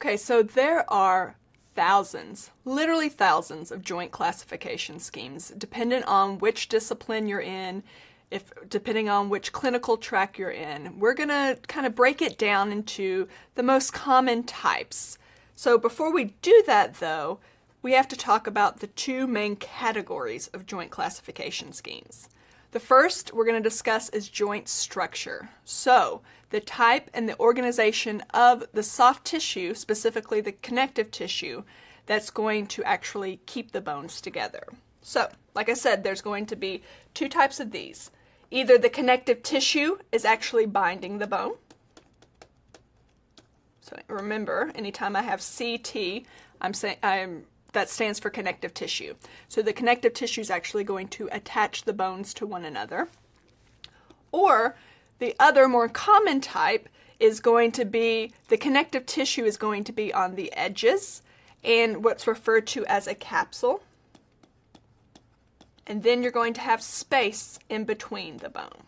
Okay, so there are thousands, literally thousands of joint classification schemes, dependent on which discipline you're in, if depending on which clinical track you're in. We're going to kind of break it down into the most common types. So before we do that though, we have to talk about the two main categories of joint classification schemes. The first we're going to discuss is joint structure. So, the type and the organization of the soft tissue, specifically the connective tissue, that's going to actually keep the bones together. So, like I said, there's going to be two types of these. Either the connective tissue is actually binding the bone. So remember, anytime I have CT, I'm saying I'm that stands for connective tissue. So the connective tissue is actually going to attach the bones to one another. Or the other more common type is going to be the connective tissue is going to be on the edges and what's referred to as a capsule. And then you're going to have space in between the bone.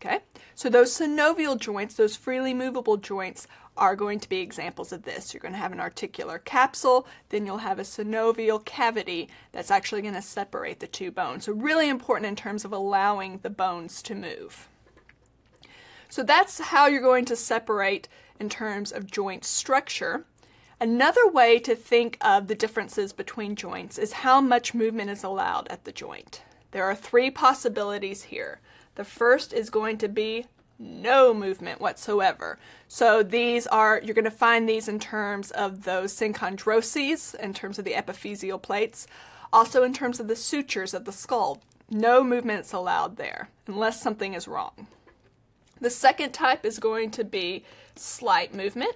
Okay? So those synovial joints, those freely movable joints, are going to be examples of this. You're going to have an articular capsule, then you'll have a synovial cavity that's actually going to separate the two bones. So really important in terms of allowing the bones to move. So that's how you're going to separate in terms of joint structure. Another way to think of the differences between joints is how much movement is allowed at the joint. There are three possibilities here. The first is going to be no movement whatsoever. So these are, you're going to find these in terms of those synchondroses, in terms of the epiphyseal plates, also in terms of the sutures of the skull. No movements allowed there, unless something is wrong. The second type is going to be slight movement.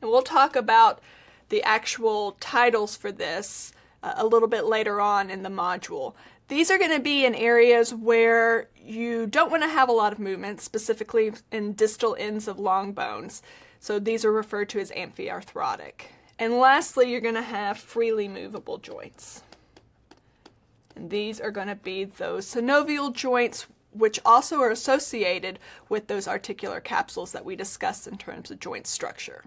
And we'll talk about the actual titles for this a little bit later on in the module. These are going to be in areas where you don't want to have a lot of movement, specifically in distal ends of long bones. So these are referred to as amphiarthrotic. And lastly, you're going to have freely movable joints. And these are going to be those synovial joints, which also are associated with those articular capsules that we discussed in terms of joint structure.